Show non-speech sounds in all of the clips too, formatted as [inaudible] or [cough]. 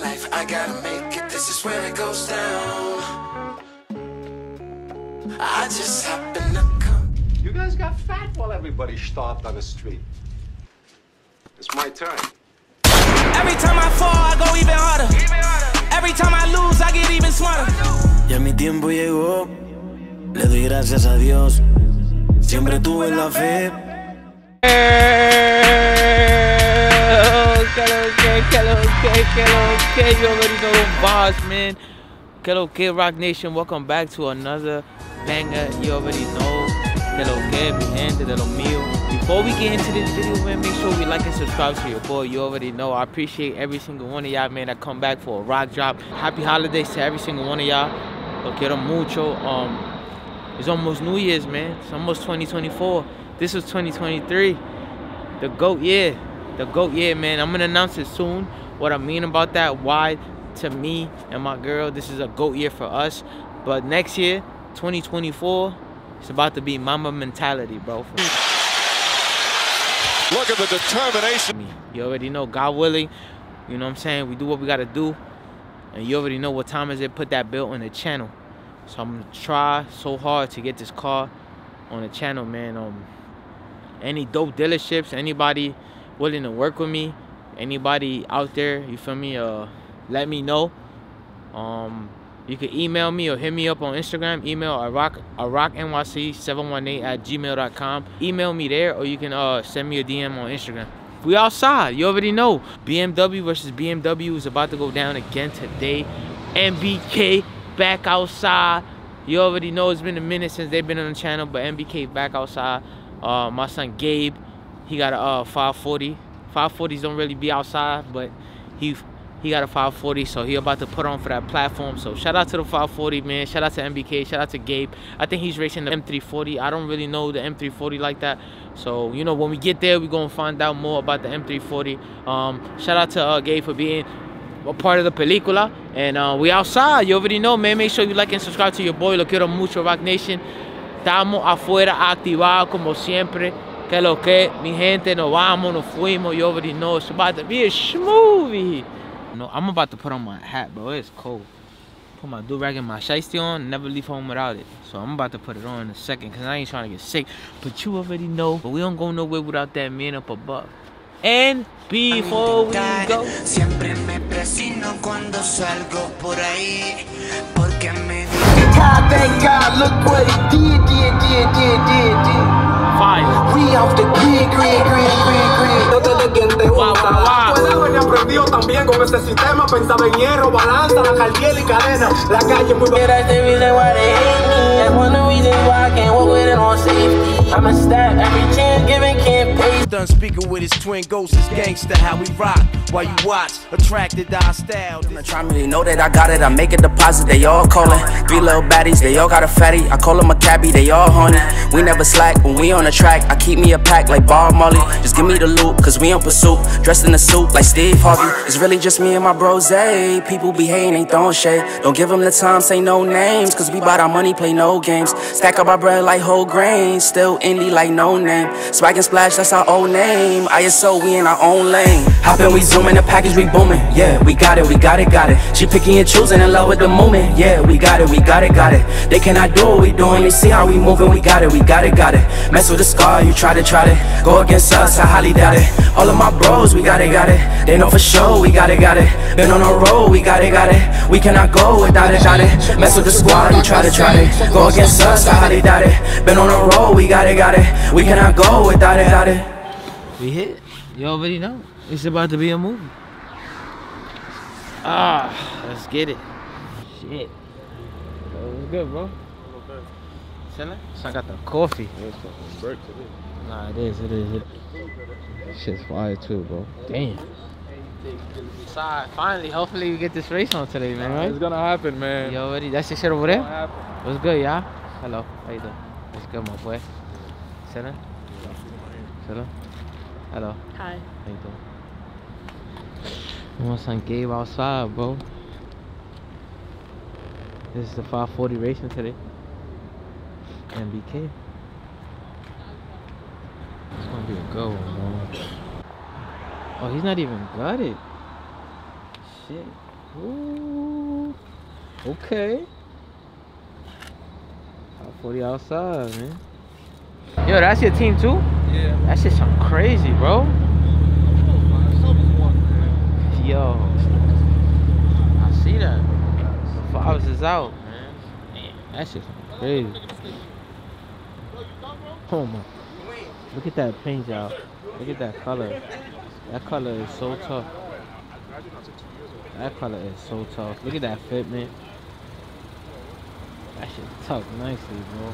life, I gotta make it. This is where it goes down. I just happen to come. You guys got fat while everybody starved on the street. It's my turn. Every time I fall, I go even harder. Every time I lose, I get even smarter. Ya mi tiempo llegó, le doy gracias a Dios. Siempre tuve la fe. Que lo que, que lo que, que lo que. You already know vibes, man. Que lo que, Roc Nation. Welcome back to another banger. You already know. Que lo que, mi gente de lo. Before we get into this video, man, make sure we like and subscribe to your boy. You already know. I appreciate every single one of y'all, man, that come back for a rock drop. Happy holidays to every single one of y'all. Lo quiero mucho. Um, it's almost New Year's, man. It's almost 2024. This was 2023. The GOAT year. The GOAT year, man. I'm gonna announce it soon. What I mean about that, why to me and my girl, this is a GOAT year for us. But next year, 2024, it's about to be Mamba mentality, bro. Look at the determination. You already know, God willing, you know what I'm saying? We do what we gotta do. And you already know what time is it, put that bill on the channel. So I'm gonna try so hard to get this car on the channel, man. Um any dope dealerships, anybody willing to work with me, anybody out there, you feel me? Uh let me know. Um you can email me or hit me up on Instagram. Email a rock a rocnyc718 at gmail.com. Email me there or you can uh send me a DM on Instagram. We outside. You already know. BMW versus BMW is about to go down again today. MBK back outside. You already know it's been a minute since they've been on the channel, but MBK back outside. Uh, my son Gabe, he got a uh, 540. 540s don't really be outside, but he he got a 540, so he about to put on for that platform. So shout out to the 540, man. Shout out to MBK. Shout out to Gabe. I think he's racing the M340. I don't really know the M340 like that. So, you know, when we get there, we're going to find out more about the M340. Um, shout out to uh, Gabe for being a part of the película. And uh, we outside. You already know, man. Make sure you like and subscribe to your boy. Lo quiero mucho, Roc Nation. Estamos afuera, activados como siempre. Que lo que, mi gente, nos vamos, nos fuimos. You already know it's about to be a smoothie. No, I'm about to put on my hat, bro. It's cold. Put my do-rag and my shiesty on. Never leave home without it. So I'm about to put it on in a second because I ain't trying to get sick. But you already know. But we don't go nowhere without that man up above. And before we go. Siempre me presino cuando salgo por ahí. Porque me God, thank God, look what he did, did, did, did, did, did. Fire. We off the. Yo desde quien te gusta. wow, wow. Aprendido también con ese sistema. Pensaba en hierro, balanza, la cardiel y cadena. La calle muy Yeah, that's the reason why they hate me. That's one of the reasons why I can't walk with it on safety. I'm a stab every chance given, can't pay. Done speaking with his twin ghost, his gangster, how we rock. While you watch, attracted to our style. I'm trying to know that I got it. I make a deposit, they all calling. Three little baddies, they all got a fatty. I call them a cabbie, they all horny. We never slack when we on the track. I keep me a pack like Bob Marley. Just give me the loot, cause we on pursuit. Dressed in a suit like Steve Harvey. It's really just me and my bros, hey. People be hating, ain't throwing shade. Don't give them the time, say no names. Cause we bout our money, play no games. Stack up our bread like whole grain. Still indie like no name. Swag and splash, that's our old name. ISO, we in our own lane. Hop in, we zooming, the package, we booming. Yeah, we got it, we got it, got it. She picking and choosing, in love with the moment. Yeah, we got it, we got it, got it. They cannot do what we doing, they see how we moving. We got it, we got it, got it. Mess with the scar, you try to try to go against us, I highly doubt it. All of my bros, we got it, got it. They know for sure, we got it, got it. Been on the road, we got it, got it. We cannot go without it, got it. Mess with the squad, you try to try it. Go against us, I highly doubt it. Been on the road, we got it, got it. We cannot go without it, got it. We hit. You already know. It's about to be a movie. Ah, let's get it. Shit. That was good, bro. Chillin'? So I got the coffee. Nah, it is, it is. It Shit's fire too, bro. Damn. Side, finally, hopefully we get this race on today, man, right? It's gonna happen, man. You already, that's your shit over there? What's good, y'all? Hello, how you doing? What's good, my boy? Chillin'? Chillin'? Hello. Hi. How you doing? My son Gabe outside, bro. This is the 540 racing today. MBK. It's gonna be a good one, bro. Oh, he's not even gutted. shit. Ooh. Okay. 40 outside, man. Yo, that's your team too? Yeah. That shit sound crazy, bro. Yo. I see that. The Fives is out, man. Damn, that shit crazy. Oh my. Look at that paint job. Look at that color. That color is so tough. That color is so tough. Look at that fitment. That shit tucked nicely, bro.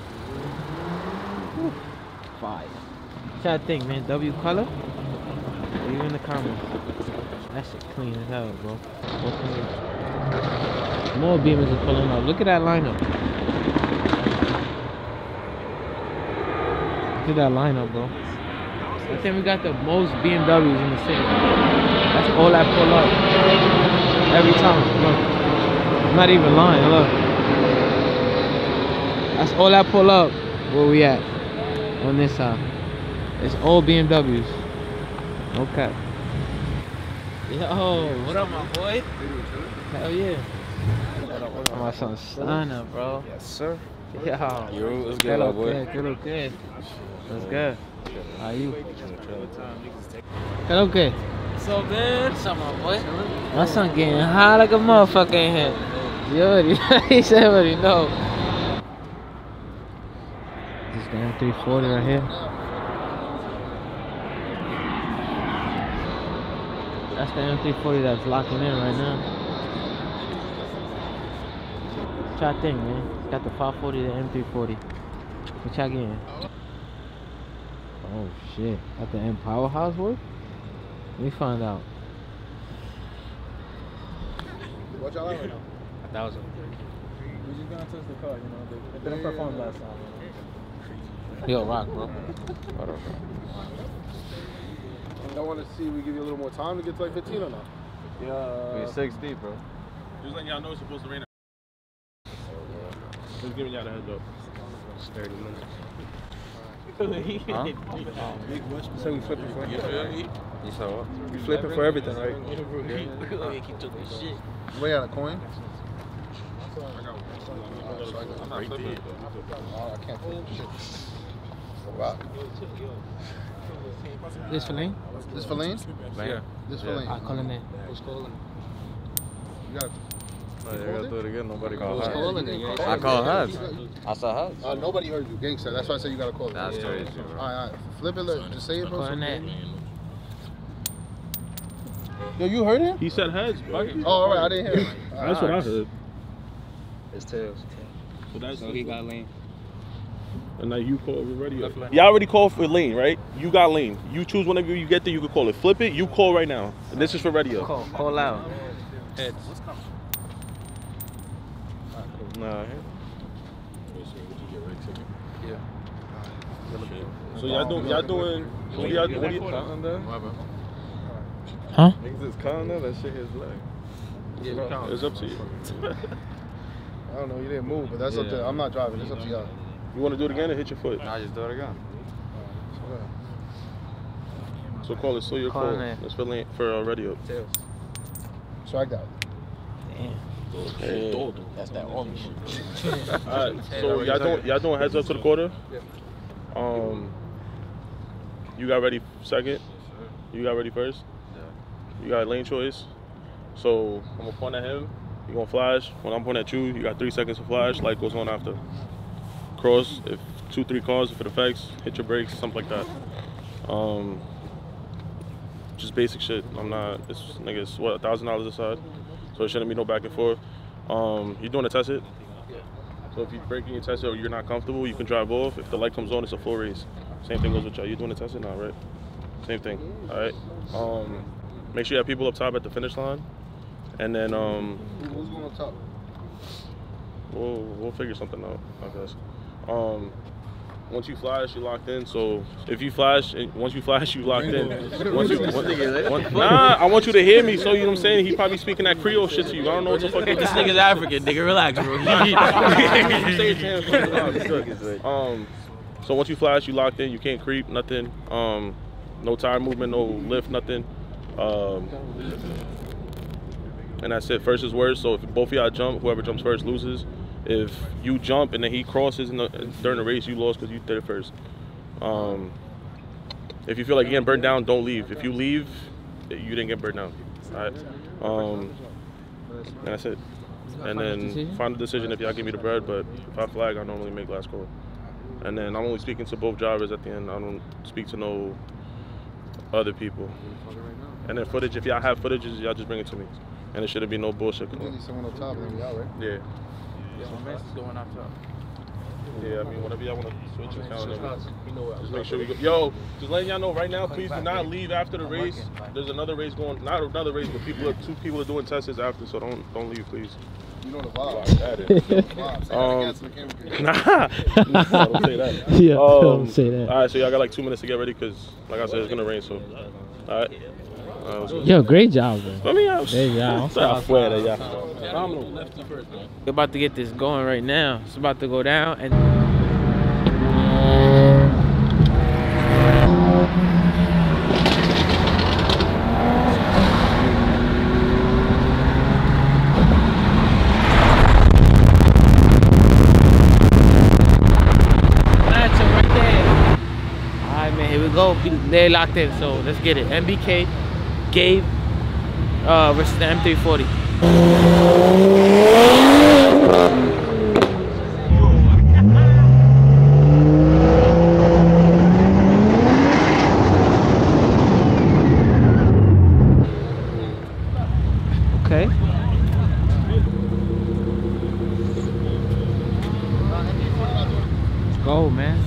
Fire. What y'all think, man? W color? It in the comments. That shit clean as hell, bro. More beamers are pulling up. Look at that lineup. Look at that lineup, bro. I think we got the most BMWs in the city. That's all I pull up. Every time. Look. I'm not even lying, look. That's all I pull up. Where we at? On this side. It's all BMWs. Okay. Yo, what up, my boy? Hell yeah. My son Steiner, bro. Yes, sir. Yo. Yo, what's good, Good, my look boy? good, good, look good. What's good? How you? Hello, good. So man, What's up, my boy? My son getting high like a motherfucker in here. You already, [laughs] he said "What already know. This damn 340 right here. That's the M340 that's locking in right now. What y'all man? Got the 540 to M340. What y'all getting? Oh shit. Got the M Powerhouse work? Let me find out. What y'all at right now? a thousand. We just gonna test the car, you know. They, they didn't perform last time. Yo, rock, bro. Y'all want to see we give you a little more time to get to like 15 or not? Yeah. We six deep, bro. Just letting y'all know it's supposed to rain. Just giving y'all the heads up. It's 30 minutes. So [laughs] we flipping for everything. You saw what? We flipping for everything, right? We [laughs] got a coin? I'm not flipping. Oh, I can't flip shit. Wow. This for Lane? This for Lane? Yeah. This for Lane. I call him in. You got Oh, yeah, I gotta do it again. Nobody called Who's calling it? Hutch. Call I it. called Hutch. I saw Hutch. Uh, nobody heard you, gangster. That's why I said you gotta call it. That's crazy, bro. All right, all right. Flip it. Look, just say it, bro. Calling that. Yo, you heard him? He said heads. Fuck it. Oh, all right. I didn't hear. Him. That's what I heard. It's tails. So that's So he got lean. And now you call it radio. Y'all already called for lane, right? You got lane. You choose whenever you get there, you can call it. Flip it, you call right now. And this is for radio. Call, call out. Heads. Nah. Yeah. So y'all doing, y'all doing, what y'all, what are you, Huh? Niggas is counting that, that shit is black. Yeah, It's up to you. [laughs] I don't know. You didn't move, but that's up to. I'm not driving. It's up to y'all. You want to do it again or hit your foot? I just do it again. So call it, so your Call call. it. That's for, lane, for uh, radio. Tails. Strike that. Damn. Hey. That's that army shit. [laughs] Alright, so y'all doing, y'all doing heads up to the quarter? Um, you got ready second? You got ready first? You got lane choice. So I'm gonna point at him. You gonna flash. When I'm pointing at you, you got three seconds to flash. Light goes on after. Cross. If two, three cars, if it affects, hit your brakes, something like that. Um, just basic shit. I'm not. It's niggas. What a thousand dollars aside. So it shouldn't be no back and forth. Um, you doing a test it? So if you're breaking your test it or you're not comfortable, you can drive off. If the light comes on, it's a full race. Same thing goes with y'all. you're doing a test it now, right? Same thing. All right. Um, make sure you have people up top at the finish line, and then um, Who's going on top? we'll we'll figure something out. I guess. Um, once you flash, you're locked in. So if you flash, and once you flash, you locked in. Once you, once, once- nah, I want you to hear me. So you know what I'm saying? He probably speaking that Creole shit to you. I don't know what the fuck. This nigga's African, nigga. Relax, bro. [laughs] [laughs] Say it to him, it's good, it's good. Um, so once you flash, you locked in. You can't creep, nothing. Um, no tire movement, no lift, nothing. Um, and that's it. First is worst. So if both of y'all jump, whoever jumps first loses. If you jump and then he crosses in the, during the race, you lost because you did it first. Um, if you feel like you're getting burned down, don't leave. If you leave, you didn't get burned down. All right. Um, and that's it. And then final decision if y'all give me the bread. But if I flag, I normally make last call. And then I'm only speaking to both drivers at the end. I don't speak to no other people. And then footage, if y'all have footages, y'all just bring it to me. And it shouldn't be no bullshit. Someone up top, then we out. Yeah. So Mace is going up top. Yeah, I mean, whenever y'all want to switch your calendar, just make sure we go. Yo, just letting y'all know right now, please do not leave after the race. There's another race going, not another race, but people, are, two people are doing tests after, so don't don't leave, please. You know the vibe. That is. Vibe. Say Um, that again so the camera can- Nah, nah, [laughs] don't say that. [laughs] Yeah, don't say that. All right, so y'all got like two minutes to get ready because, like I said, it's gonna rain. So, all right. All right. Yo, great job, bro. Let me out. There you go. Está afuera ya. Vámonos. We're about to get this going right now. It's about to go down and Matchup right there. All right, man. Here we go. They locked in, so let's get it. MBK, Gabe uh, versus the M340. Okay. Let's go, man.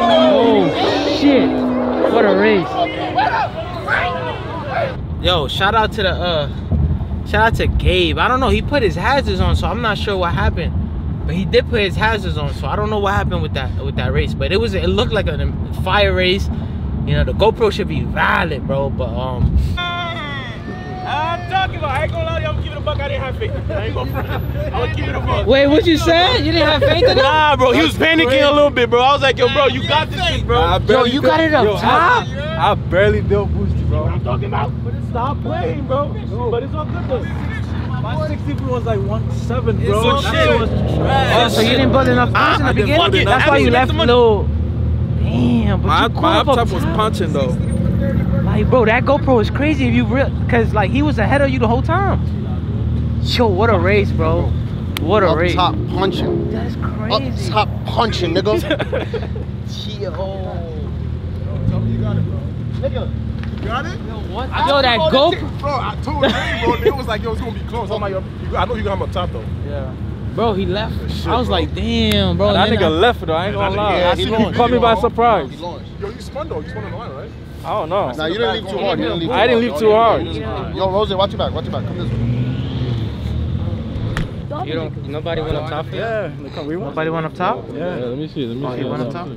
Oh shit! What a race! Yo, shout out to the uh, shout out to Gabe. I don't know. He put his hazards on, so I'm not sure what happened. But he did put his hazards on, so I don't know what happened with that with that race. But it was it looked like a fire race. You know, the GoPro should be valid, bro. But um, I'm talking about. I ain't gonna lie. I'm gonna keep it a buck. I didn't have faith. I ain't gonna front. I'm gonna keep it a buck. wait, what you said? You didn't have faith in him? Nah, bro. He was panicking a little bit, bro. I was like, yo, bro, you got this shit, bro. Yo, you got it up top. I barely built boosted, bro. I'm talking about. Stop playing, bro. But it's all good though. My 60 was like one seven, bro. Good That shit. shit was Oh, so you didn't build enough ah, points in the beginning? That's I why you left spend a the. Damn, but My, you my cool up up top was top. punching though. Like, bro, that GoPro is crazy if you real, cause like he was ahead of you the whole time. Yo, what a race, bro. What a Up race. top punching. That's Up crazy. top punching, nigga. [laughs] Yo. Tell me you got it, bro. Nigga. Got it? What? Yo, that GoPro. Bro, I told you, bro. It was like, yo, it's gonna be close. I'm like, yo, you- I know you got him up top though. Yeah. Bro, he left. Shit, I was bro. like, damn, bro. that nigga I- left though. I ain't gonna lie. Yeah, I he seen launched. caught me by surprise. He launched. Yo, you spun though. You spun on the line, right? I don't know. Nah, you didn't leave too hard. You didn't leave I didn't leave too hard. Yo, Rose, watch your back. Watch your back. Come this way. You don't. Nobody went up top. Yeah, we. Nobody went up top. Yeah, let me see. Let me Oh, he went up top.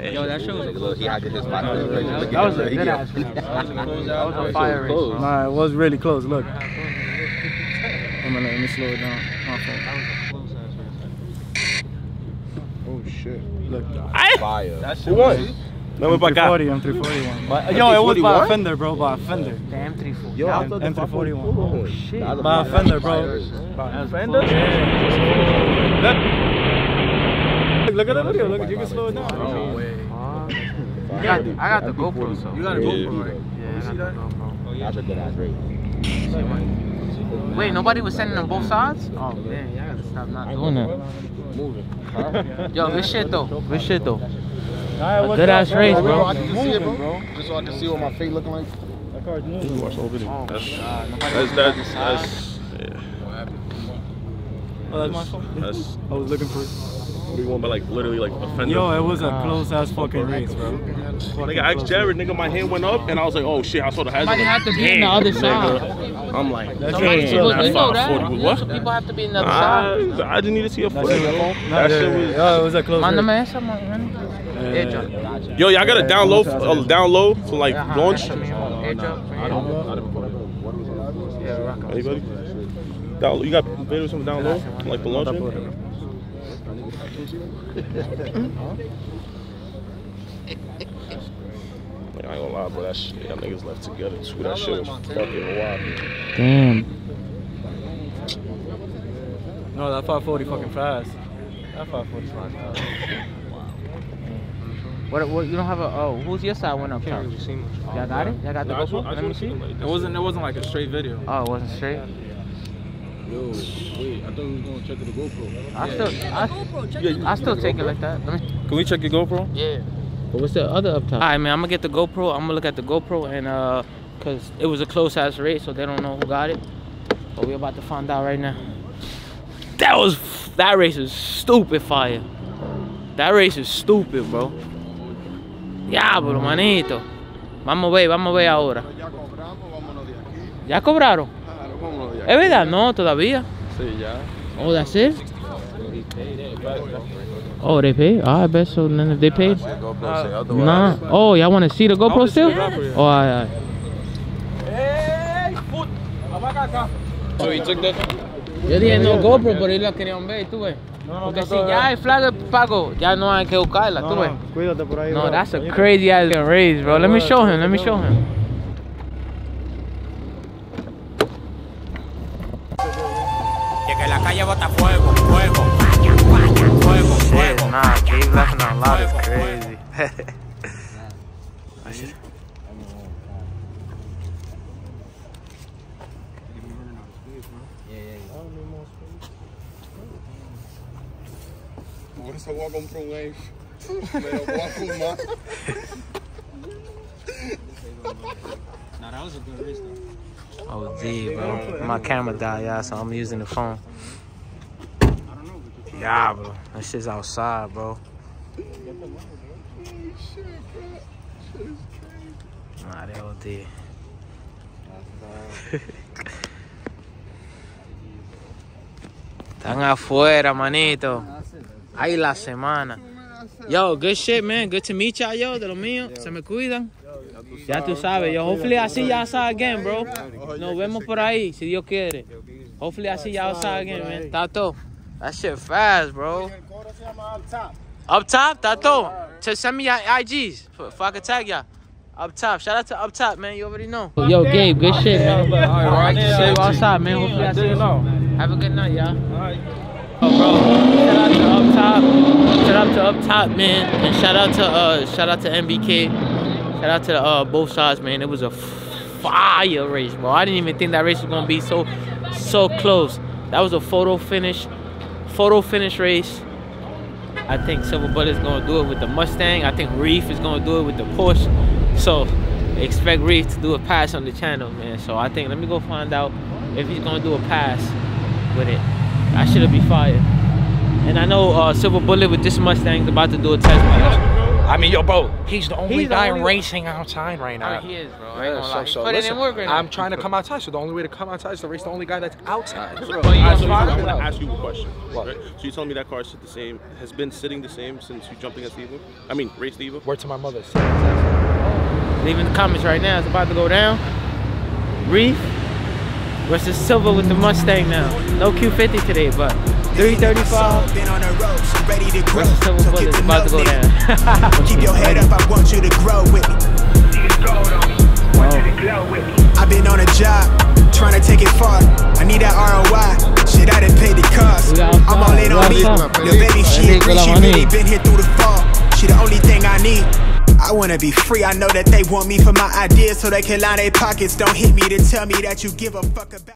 Yo, that shows He had his spot. That was a good ass [laughs] race. That was a fire race. Nah, it was really close. Look. I'm gonna let me slow it down. My fault. Oh shit. Look. Fire. That shit Who won? was- Dame pa' acá. M340, M340 one. Yo, it was by a Fender, bro, by a Fender. The M340. Yo, M- M340. Oh, shit. By a Fender, bro. By a Fender? Look at the video. Look, you ah. can slow it down. No way. I got, the, I got the GoPro, so. You got a GoPro, right? Yeah, I got the GoPro. Oh, that's a good ass rate. Wait, nobody was sending on both sides? Oh, man, y'all gotta stop not doing that. Moving. [laughs] Yo, good shit though. Good shit though. Alright, A good ass bro? race, Bro, bro. I can see it, bro. Just so I can see what my feet looking like. That car's You moving. watch the whole video. Oh, That's God, nobody that's was that, on the side. that's yeah. Oh, that's my phone? That's I was looking for it. We won by like literally like a fender. Yo, it was a close ass fucking race, bro. Nigga, I asked Jared, nigga, my hand went up, and I was like, oh shit, I saw the hazard. Somebody had to be in the other side. I'm like, That's Somebody, people, That you know that. 540 was what? People have to be in the other side. I, I didn't need to see a foot. That shit was. Yo, it was a close Manda race. me esa, man. Airdrop. Yo, y'all got it down low, uh, down low for like launch. esa misma. Airdrop. Yeah, rock on. Anybody? Down, you got video something down low, like for launch? Like, I ain't gonna lie, bro. That shit, y'all niggas left together too. That shit was fucking wild. Damn. No, that 540 fucking fast. That 540 fast. What, what, you don't have a, oh, who's your side went up top? Y'all got it? Y'all got the Nah, I just GoPro? Let me see. to see it like It this. wasn't. It wasn't like a straight video. Oh, it wasn't straight? Yo, wait, I thought we was gonna check the GoPro. I still, I, I still take it like that. Let me, Can we check your GoPro? yeah. But what's the other up top? Alright, man, I'm gonna get the GoPro. I'm gonna look at the GoPro and, uh, cause it was a close ass race, so they don't know who got it. But we're about to find out right now. That was, that race is stupid fire. That race is stupid, bro. Diablo, manito. Vamos a ver, vamos a ver ahora. ¿Ya cobraron? ¿Es verdad? No, todavía. Sí, ya. Oh, that's it? Oh, they paid? Oh, I bet so. Then if they paid? Nah. Oh, y'all want to see the GoPro still? Oh, aye, aye. So you took that? Yo dije no GoPro, pero ellos la querían ver, tú ves. Porque si ya hay flag pago, ya no hay que buscarla, tú ves. Cuídate por ahí. No, that's a crazy ass race, bro. Let me show him, let me show him. Y que la calle bota fuego, fuego, fuego, fuego. nah, Gabe laughing out loud is crazy. Por eso voy a comprar un Wave. Me lo voy a fumar. Nah, that was a good race though. Oh, D, bro. My camera died, yeah, so I'm using the phone. Yeah, bro. That shit's outside, bro. Nah, they all. Están afuera, manito. Ahí la semana. Yo, good shit, man. Good to meet y'all, yo, de lo mío. Se me cuidan. Ya tú sabes, yo. Hopefully I see y'all again, bro. Nos vemos por ahí, si Dios quiere. Hopefully I see y'all again, man. Tato, that shit fast, bro. Up top, Tato. Just send me your IGs if if I can tag y'all. Up top. Shout out to Up Top, man. You already know. Yo, Gabe, good shit, man. All right, see you outside, man. Hopefully I see you. Have a good night, y'all. Oh, bro. Shout out to Up Top. Shout out to Up Top, man. And shout out to uh, shout out to MBK. Shout out to uh, both sides, man. It was a fire race, bro. I didn't even think that race was gonna be so, so close. That was a photo finish, photo finish race. I think Silver Bullet's gonna do it with the Mustang. I think Reef is gonna do it with the Porsche. So expect Reef to do a pass on the channel, man. So I think let me go find out if he's gonna do a pass with it. I should have be fire. And I know uh, Silver Bullet with this Mustang's about to do a test. I mean, yo, bro, he's the only He's the guy only one- racing outside right now. I mean, he is, bro. I ain't Yeah, gonna so, lie. so Put it in listen, work right now. I'm trying to come outside, so the only way to come outside is to race the only guy that's outside. But you Alright, so I'm gonna ask you a question. What? Right? So you telling me that car sit the same, has been sitting the same since you jumped against Eva? I mean, raced Eva? Word to my mother. Leave in the comments right now. It's about to go down. Reef versus Silver with the Mustang now. No Q50 today, but 335. Been on the road, ready to grow. So get to about to know go me. down. [laughs] Keep your head up, I want you to grow with me. I've been on a job, trying to take it far. I need that ROI. Shit, I done paid the cost. I'm all in on me. Your baby, she agree, she really been here through the fall. She the only thing I need. I wanna be free. I know that they want me for my ideas so they can line their pockets. Don't hit me to tell me that you give a fuck about.